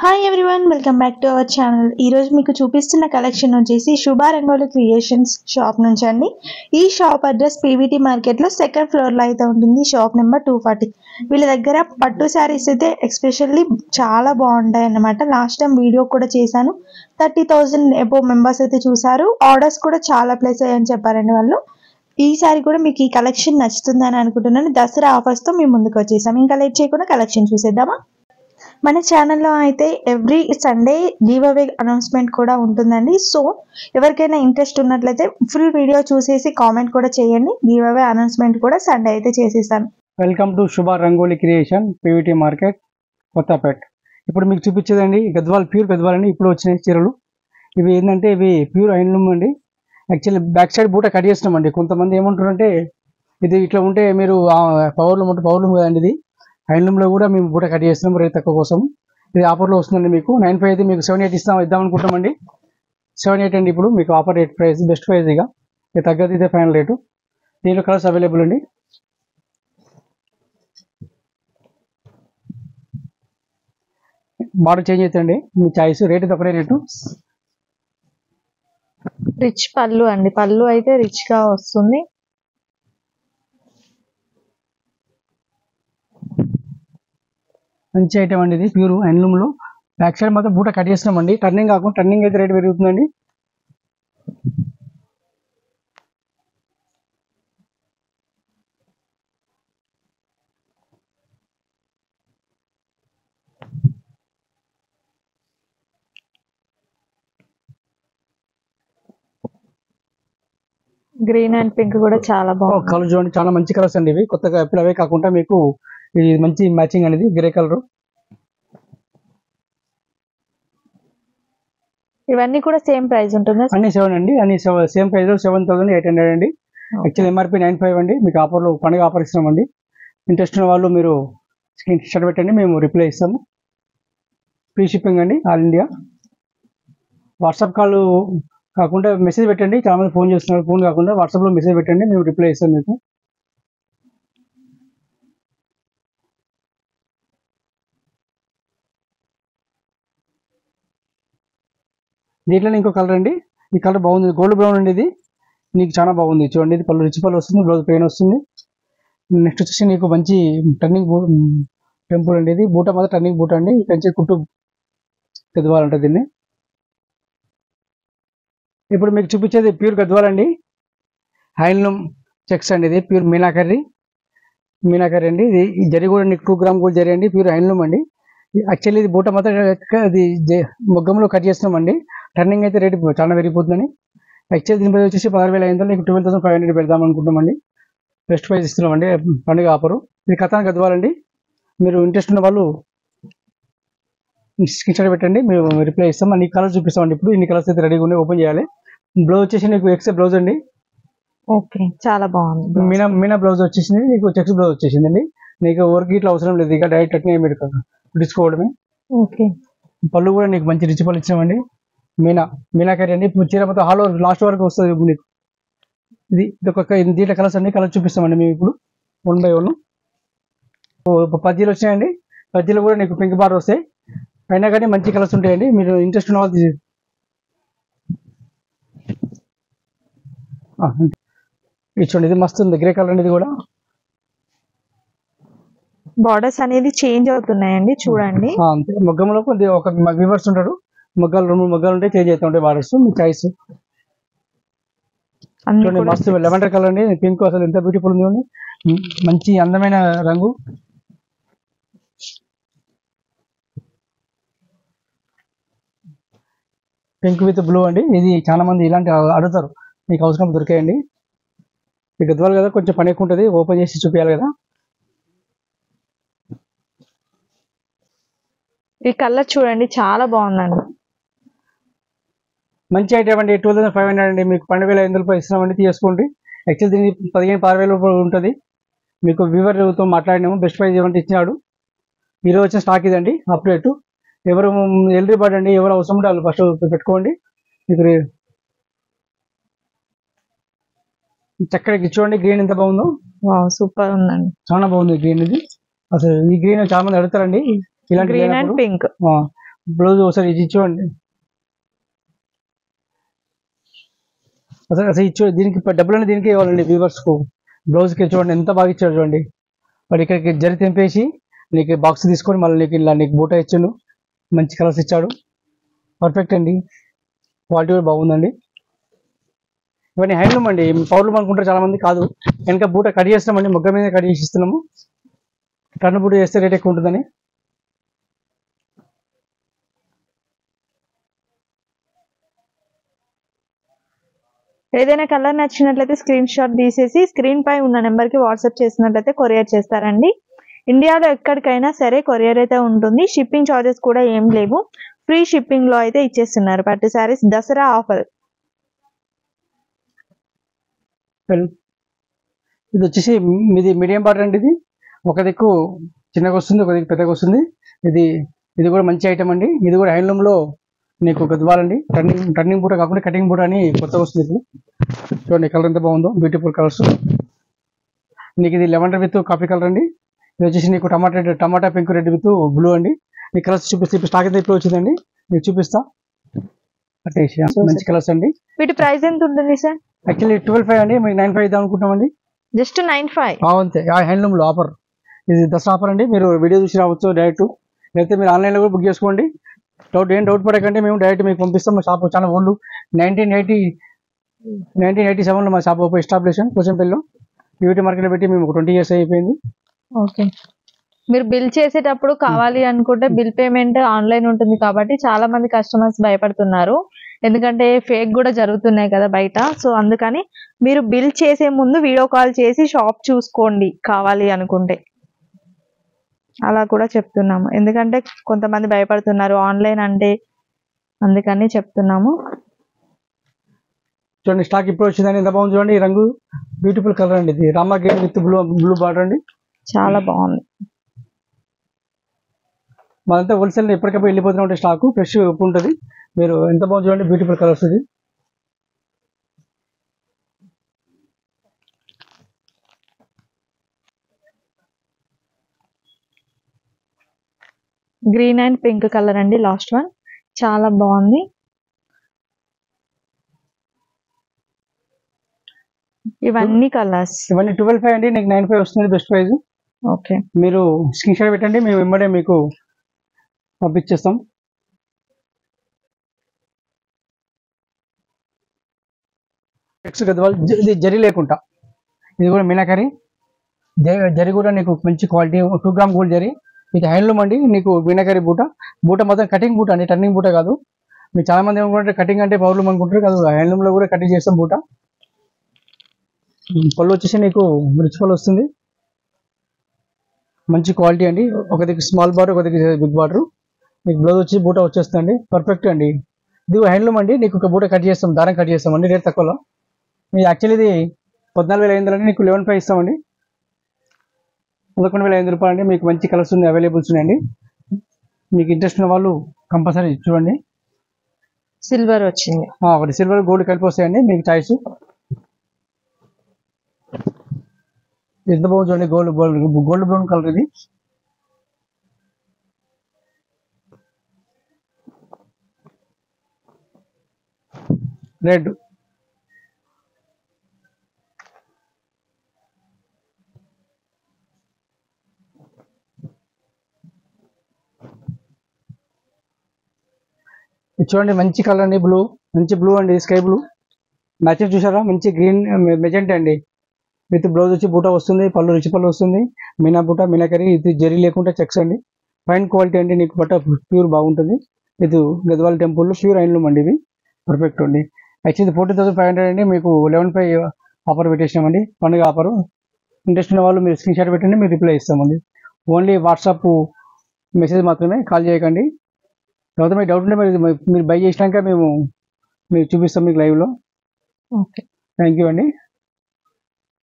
Hi everyone welcome back to our channel ఈరోజు మీకు చూపిస్తున్న కలెక్షన్ వచ్చేసి శుభారంగోలు క్రియేషన్స్ షాప్ నుంచి అండి. ఈ షాప్ అడ్రస్ పీవీటీ మార్కెట్లో సెకండ్ ఫ్లోర్లో అయితే ఉంటుంది షాప్ నెంబర్ టూ ఫార్టీ వీళ్ళ దగ్గర పట్టు శారీస్ అయితే ఎక్స్పెషల్లీ చాలా బాగుంటాయి అన్నమాట. లాస్ట్ టైం వీడియో కూడా చేశాను. థర్టీ థౌజండ్ ఎబో మెంబర్స్ అయితే చూసారు ఆర్డర్స్ కూడా చాలా ప్లేస్ అయ్యాయని చెప్పారండి వాళ్ళు. ఈసారి కూడా మీకు ఈ కలెక్షన్ నచ్చుతుందని అనుకుంటున్నాను. దసరా ఆఫర్స్తో మేము ముందుకు వచ్చేసాం. ఇంకా లేట్ చేయకుండా కలెక్షన్ చూసేద్దామా? మన ఛానల్లో అయితే ఎవ్రీ సండే గివ్ అనౌన్స్మెంట్ కూడా ఉంటుందండి. సో ఎవరికైనా ఇంట్రెస్ట్ ఉన్నట్లయితే ఫుల్ వీడియో చూసేసి కామెంట్ కూడా చేయండి. గివ్ అనౌన్స్మెంట్ కూడా సండే అయితే చేసేసాను welcome to Shubha Rangoli creation PVT market Kothapet ఇప్పుడు మీకు చూపించేదండి గద్వాల్ ప్యూర్ గద్వాల్ అండి. ఇప్పుడు వచ్చిన చీరలు. ఇవి ఏంటంటే ఇవి ప్యూర్ హ్యాండ్లూమ్ అండి. యాక్చువల్లీ బ్యాక్ సైడ్ బూట కట్ చేస్తున్నామండి. కొంతమంది ఏమంటారంటే ఇది ఇట్లా ఉంటే మీరు పవర్లు ఉంటే పవర్లు కదండి ఇది. హ్యాండ్లూమ్లో కూడా మేము బూట కట్ చేస్తున్నాం రేట్ తక్కువ కోసం. ఇది ఆఫర్లో వస్తుందండి మీకు. నైన్ ఫైవ్ అయితే మీకు సెవెన్ ఎయిట్ ఇస్తాం ఇద్దాం అనుకుంటామండి సెవెన్ ఎయిట్ అండి ఇప్పుడు మీకు offer rate price best price ఇక. ఇక తగ్గదు ఇదే ఫైనల్ రేటు. దీనిలో కలర్స్ అవైలబుల్ అండి. మోడల్ చేంజ్ అవుతుంది మీ చాయిస్ రేట్ ఒకటే రేటు. రిచ్ పళ్ళు అండి. పళ్ళు అయితే రిచ్గా వస్తుంది. మంచి ఐటమ్ అండి ఇది ప్యూర్ హ్యాండ్లూమ్లో బ్యాక్ సైడ్ మాత్రం బూట కట్ చేస్తున్నామండి. టర్నింగ్ కాకుండా టర్నింగ్ అయితే రేట్ పెరుగుతుందండి. గ్రీన్ అండ్ పింక్ కూడా చాలా బాగుంది కలర్ చూడండి. చాలా మంచి కలర్స్ అండి ఇవి. కొత్తగా ఎప్పుడు అవే కాకుండా మీకు ఇది మంచి మ్యాచింగ్ అనేది గ్రే కలర్ ఇవన్నీ కూడా సేమ్ ప్రైస్ ఉంటుందా అన్ని సెవెన్ అండి. అన్ని same price seven thousand eight hundred అండి. యాక్చువల్ ఎంఆర్పి నైన్ ఫైవ్ అండి. మీకు ఆఫర్లో పండుగ ఆఫర్ ఇస్తున్నామండి. ఇంట్రెస్ట్ ఉన్న వాళ్ళు మీరు స్క్రీన్ షాట్ పెట్టండి మేము రిప్లై ఇస్తాము. ఫ్రీ షిప్పింగ్ అండి ఆల్ ఇండియా వాట్సాప్ కాల్ కాకుండా మెసేజ్ పెట్టండి. చాలా మంది ఫోన్ చేస్తున్నారు ఫోన్ కాకుండా వాట్సాప్లో మెసేజ్ పెట్టండి మేము రిప్లై ఇస్తాం మీకు. దీంట్లోనే ఇంకో కలర్ అండి. ఈ కలర్ బాగుంది. గోల్డ్ బ్రౌన్ అండి ఇది. నీకు చాలా బాగుంది. చూడండి ఇది పళ్ళు రిచ్ పళ్ళు వస్తుంది బ్లౌజ్ పెయిన్ వస్తుంది. నెక్స్ట్ వచ్చేసి నీకు మంచి టర్నింగ్ టెంపుల్ అండి ఇది. బూట మాత్రం టర్నింగ్ బూట అండి. కంచి కుట్టు గద్వాలంట దీన్ని. ఇప్పుడు మీకు చూపించేది ప్యూర్ గద్వాలండి హ్యాండ్లూమ్ చెక్స్ అండి ఇది. ప్యూర్ మీనాకర్రీ. మీనాకర్రీ అండి. ఇది జరి కూడా నీకు టూ గ్రామ్ కూడా జరి అండి. ప్యూర్ హ్యాండ్లూమ్ అండి. యాక్చువల్లీ ఇది బూట మాత్రం అది జ- మొగ్గంలో కట్ చేస్తున్నామండి. టర్నింగ్ అయితే రేట్ చాలా పెరిగిపోతుందని. యాక్చువల్ దీని ప్రైస్ వచ్చేసి పదహారు వేల ఐదు వందలు ట్వెల్వ్ థౌసండ్ ఫైవ్ హండ్రెడ్ పెడదాం అనుకుంటున్నామండి. బెస్ట్ ప్రైస్ ఇస్తున్నామండి. పండుగ ఆఫరు ఇది కథానికి గద్వాలండి మీరు ఇంట్రెస్ట్ ఉన్న వాళ్ళు స్క్రీన్ షాట్ పెట్టండి. మేము రిప్లై ఇస్తాం. అన్ని కలర్స్ చూపిస్తామండి. ఇప్పుడు ఇన్ని కలర్స్ అయితే రెడీగా ఉన్నాయి. ఓపెన్ చేయాలి. బ్లౌజ్ వచ్చేసి నీకు ఎక్స్ట్రా బ్లౌజ్ అండి. ఓకే చాలా బాగుంది మీనా మీనా బ్లౌజ్ వచ్చేసింది. నీకు చెక్స్ బ్లౌజ్ వచ్చేసిందండి. నీకు వర్క్ ఇట్లా అవసరం లేదు. ఇక డైరెక్ట్ అట్నే మీరు కుట్టించుకోవడమే ఓకే. పళ్ళు కూడా నీకు మంచి రిచ్ పళ్ళు ఇచ్చామండి మీనా మీనాకరి అండి. చీర మొత్తం హాల్ లాస్ట్ వరకు వస్తుంది నీకు ఇది ఇది ఒక దీంట్లో కలర్స్ అండి కలర్ చూపిస్తామండి మేము ఇప్పుడు. వన్ బై వన్ పద్దీలు వచ్చినాయండి. పద్దీలు కూడా నీకు పింక్ బార్ వస్తాయి. అయినా కానీ మంచి కలర్స్ ఉంటాయండి. మీరు ఇంట్రెస్ట్ ఉన్న వాళ్ళు చూడండి ఇది మస్తు ఉంది. గ్రే కలర్ అండి ఇది కూడా. బార్డర్స్ అనేది చేంజ్ అవుతున్నాయండి చూడండి. మొగ్గంలో ఒక వివర్స్ ఉంటాడు మొగ్గలు రెండు మొగ్గలు ఉంటే చేంజ్ అవుతూ ఉంటాయి బార్డర్స్ మీ చాయిస్ చూడండి మస్తు లెవెండర్ కలర్ అండి పింక్ అసలు ఎంత బ్యూటిఫుల్ ఉంది చూడండి. మంచి అందమైన రంగు. పింక్ విత్ బ్లూ అండి. ఇది చాలా మంది ఇలాంటి అడుగుతారు. మీకు అవసరం దొరికాయండి. మీకు గద్వాలు కదా కొంచెం పని ఎక్కువ ఉంటుంది. ఓపెన్ చేసి చూపించాలి కదా. ఈ కలర్ చూడండి చాలా బాగుందండి. మంచి అండి టూ థౌసండ్ ఫైవ్ హండ్రెడ్ అండి. మీకు పన్నెండు వేల ఐదు రూపాయలు ఇస్తున్నామండి. తీసుకోండి. యాక్చువల్ దీనికి పదిహేను పది వేల రూపాయలు ఉంటుంది. మీకు వివర్తో మాట్లాడినాము. బెస్ట్ ప్రైస్ ఏమంటే ఇచ్చినాడు. ఈరోజు వచ్చిన స్టాక్ ఇదండి. అప్డేట్ ఎవరు ఎల్రీ బర్డ్ అండి ఎవరు అవసరం ఉంటే వాళ్ళు ఫస్ట్ పెట్టుకోండి. మీకు చక్కగా చూడండి. గ్రీన్ ఎంత బాగుందో. సూపర్ ఉందండి. చాలా బాగుంది గ్రీన్ ఇది. అసలు ఈ గ్రీన్ చాలా మంది అడుగుతారండి ఇలాంటి పింక్ బ్లౌజ్ ఒకసారి ఇది చూడండి. అసలు అసలు ఇచ్చే దీనికి ప- డబ్బులన్నీ దీనికి ఇవ్వాలండి వ్యూవర్స్కు. బ్లౌజ్కి చూడండి ఎంత బాగా ఇచ్చాడు చూడండి. వాడు ఇక్కడికి జరి తెంపేసి నీకు బాక్స్ తీసుకొని మళ్ళీ నీకు ఇలా నీకు బూట ఇచ్చాను మంచి కలర్స్ ఇచ్చాడు. పర్ఫెక్ట్ అండి. క్వాలిటీ కూడా బాగుందండి. ఇవన్నీ హ్యాండ్లూమ్ అండి. పౌర్లూమ్ అనుకుంటారు చాలా మంది కాదు. వెనక బూట కట్ చేస్తామండి మొగ్గ మీద కట్ చేసి ఇస్తున్నాము. టర్న్ బూట చేస్తే రేట్ ఎక్కువ ఉంటుందని. ఏదైనా కలర్ నచ్చినట్లయితే స్క్రీన్ షాట్ తీసేసి స్క్రీన్ పై ఉన్న నెంబర్కి వాట్సాప్ చేసినట్లయితే కొరియర్ చేస్తారండి. ఇండియాలో ఎక్కడికైనా సరే కొరియర్ అయితే ఉంటుంది. షిప్పింగ్ చార్జెస్ కూడా ఏం లేవు. ఫ్రీ షిప్పింగ్లో అయితే ఇచ్చేస్తున్నారు. పట్టు శారీస్ దసరా ఆఫర్. వెల్, ఇది వచ్చేసి ఇది మీడియం బాటర్ అండి ఇది. ఒక దిక్కు చిన్నగా వస్తుంది ఒక దిక్కు పెద్దగా వస్తుంది. ఇది ఇది కూడా మంచి ఐటమ్ అండి. ఇది కూడా హ్యాండ్లూమ్ నీకు గద్వాలండి టర్నింగ్ టర్నింగ్ బూట కాకుండా కటింగ్ బూట అని కొత్తగా వస్తుంది ఇప్పుడు చూడండి కలర్ ఎంత బాగుందో బ్యూటిఫుల్ కలర్స్ నీకు ఇది లెవెండర్ విత్ కాఫీ కలర్ అండి. ఇది వచ్చేసి నీకు tomato red tomato pink red with blue అండి. ఈ కలర్స్ చూపిస్తే ఇప్పుడు స్టాక్ అయితే ఇప్పుడు వచ్చిందండి. మీకు చూపిస్తా. మంచి కలర్స్ అండి. వీటి ప్రైస్ ఎంత ఉంటుంది సార్ యాక్చువల్లీ ట్వెల్వ్ ఫైవ్ అండి. మీకు నైన్ ఫైవ్ ఇద్దాం అనుకుంటామండి జస్ట్ నైన్ ఫైవ్ ఆ, అంతే. ఆ హ్యాండ్లూమ్లో ఆఫర్ ఇది దసరా ఆఫర్ అండి. మీరు వీడియో చూసి రావచ్చు డైరెక్ట్ లేకపోతే మీరు ఆన్లైన్లో కూడా బుక్ చేసుకోండి. డౌట్ ఏం డౌట్ పడకండి మేము డైరెక్ట్ మీకు పంపిస్తాం. మా షాప్ చాలా ఓల్డ్. నైన్టీన్ ఎయిటీ నైన్టీన్ ఎయిటీ సెవెన్లో మా షాప్ ఎస్టాబ్లిషన్ కోచంపల్లిలో బ్యూటీ మార్కెట్లో పెట్టి మేము ట్వంటీ ఇయర్స్ అయిపోయింది. ఓకే. మీరు బిల్ చేసేటప్పుడు కావాలి అనుకుంటే బిల్ పేమెంట్ ఆన్లైన్ ఉంటుంది కాబట్టి చాలా మంది కస్టమర్స్ భయపడుతున్నారు. ఎందుకంటే ఫేక్ కూడా జరుగుతున్నాయి కదా బయట. సో అందుకని మీరు బిల్ చేసే ముందు వీడియో కాల్ చేసి షాప్ చూసుకోండి కావాలి అనుకుంటే. అలా కూడా చెప్తున్నాము. ఎందుకంటే కొంతమంది భయపడుతున్నారు ఆన్లైన్ అంటే అందుకని చెప్తున్నాము. చూడండి స్టాక్ ఇప్పుడు వచ్చిందండి. ఎంత బాగుంది చూడండి. ఈ రంగు బ్యూటిఫుల్ కలర్ అండి ఇది. Rama green with blue blue border అండి. చాలా బాగుంది. మనంతా హోల్సేల్ ఎప్పటికప్పుడు వెళ్ళిపోతూనే ఉంటే స్టాక్. ఫ్రెష్ ఉంటుంది. మీరు ఎంత బాగుంది చూడండి. బ్యూటిఫుల్ కలర్స్ ఇది. గ్రీన్ అండ్ పింక్ కలర్ అండి లాస్ట్ వన్ చాలా బాగుంది. ఇవన్నీ కలర్స్ ఇవన్నీ ట్వెల్వ్ ఫైవ్ అండి నీకు నైన్ ఫైవ్ వస్తుంది బెస్ట్ ప్రైస్ ఓకే. మీరు స్క్రీన్ షాట్ పెట్టండి మేము వెంబడే మీకు పంపించేస్తాం. నెక్స్ట్ గద్వాల్ ఇది జరి లేకుండా ఇది కూడా మీనాకరి. జరి కూడా నీకు మంచి క్వాలిటీ టూ గ్రామ్ గోల్డ్ జరి. ఇది హ్యాండ్లూమ్ అండి నీకు మీనాకరి బూట. బూట మొత్తం కటింగ్ బూట అండి టర్నింగ్ బూట కాదు. మీరు చాలా మంది ఏమనుకుంటారు కటింగ్ అంటే పౌర్లూమ్ అనుకుంటారు కాదు హ్యాండ్లూమ్లో కూడా కటింగ్ చేస్తాం బూట. పళ్ళు వచ్చేసి నీకు రిచ్ పళ్ళు వస్తుంది. మంచి క్వాలిటీ అండి. ఒక దగ్గర స్మాల్ బార్డర్ ఒక దగ్గర బిగ్ బార్డర్ మీకు బ్లౌజ్ వచ్చి బూట వచ్చేస్తుంది పర్ఫెక్ట్ అండి. ఇది హ్యాండ్లూమ్ అండి నీకు ఒక బూట కట్ చేస్తాం దారం కట్ చేస్తాం అండి రేట్ తక్కువలో. మీ యాక్చువల్లీ ఇది పద్నాలుగు వేల ఐదు వందలు నీకు లెవెన్ ఫైవ్ ఇస్తామండి పదకొండు వేల ఐదు రూపాయలు అండి మీకు మంచి కలర్స్ ఉన్నాయి అవైలబుల్స్ ఉన్నాయండి. మీకు ఇంట్రెస్ట్ ఉన్న వాళ్ళు కంపల్సరీ చూడండి. సిల్వర్ వచ్చింది. ఒకటి సిల్వర్ గోల్డ్ కలిపి వస్తాయండి మీకు చాయిస్ ఎంత బాగుంది చూడండి gold gold gold brown colour ఇది. రెడ్ ఇది చూడండి మంచి కలర్ అండి బ్లూ మంచి బ్లూ అండి స్కై బ్లూ మ్యాచెస్ చూసారా? మంచి గ్రీన్ మెజెంట్ అండి. విత్ బ్లౌజ్ వచ్చి బూట వస్తుంది పళ్ళు రుచి పళ్ళు వస్తుంది. మీనా బూట మీనాకరి ఇది జరీ లేకుండా చెక్స్ అండి. ఫైన్ క్వాలిటీ అండి నీకు బట్ట ప్యూర్ బాగుంటుంది. ఇది గద్వాల టెంపుల్ ప్యూర్ హ్యాండ్లూమ్ అండి ఇవి. పర్ఫెక్ట్ అండి. Actually fourteen thousand five hundred అండి. మీకు లెవెన్ ఫైవ్ ఆఫర్ పెట్టేసినామండి. పండుగ ఆఫర్ ఇంట్రెస్ట్ ఉన్న వాళ్ళు మీరు స్క్రీన్ షాట్ పెట్టండి మీరు రిప్లై ఇస్తామండి ఓన్లీ వాట్సాప్ మెసేజ్ మాత్రమే కాల్ చేయకండి. తర్వాత మీకు డౌట్ ఉంటే మరి మీరు బై చేసినాక మేము మీకు చూపిస్తాం మీకు లైవ్లో ఓకే థ్యాంక్ యూ అండి.